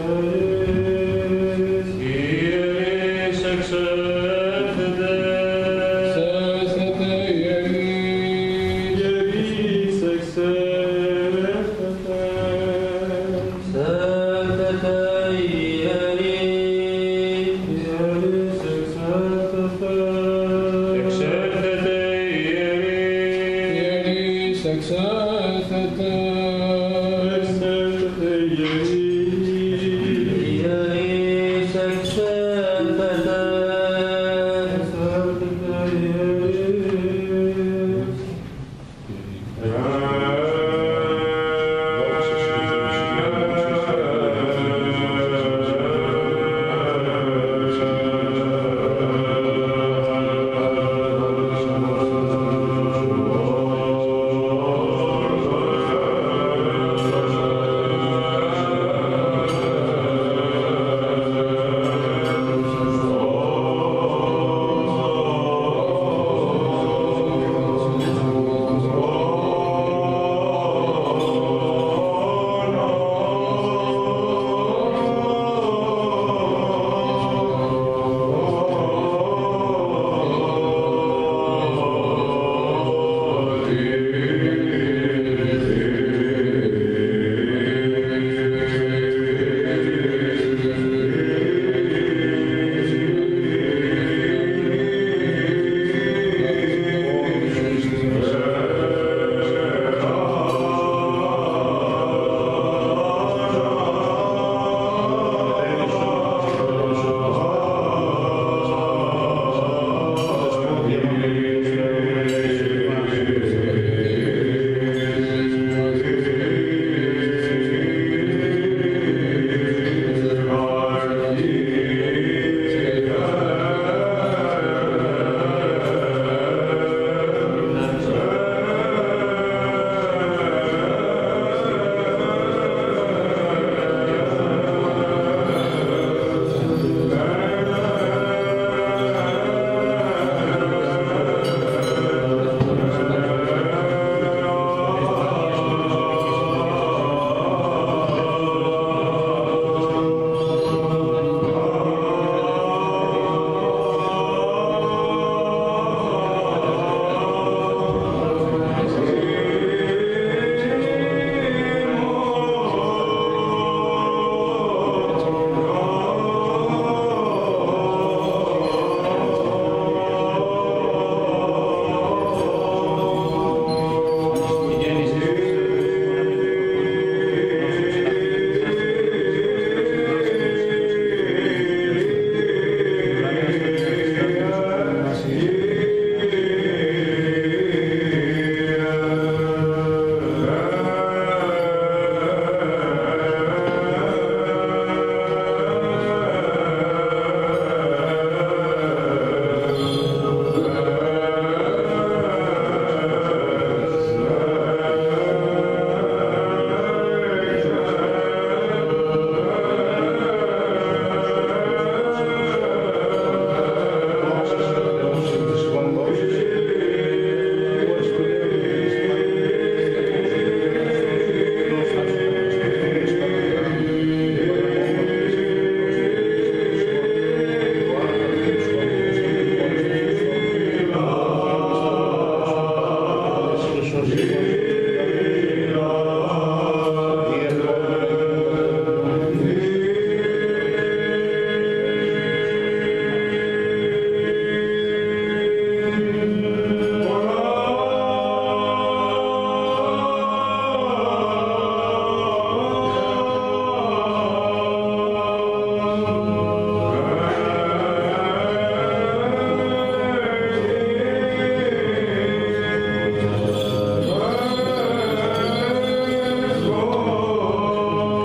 Good. Yeah.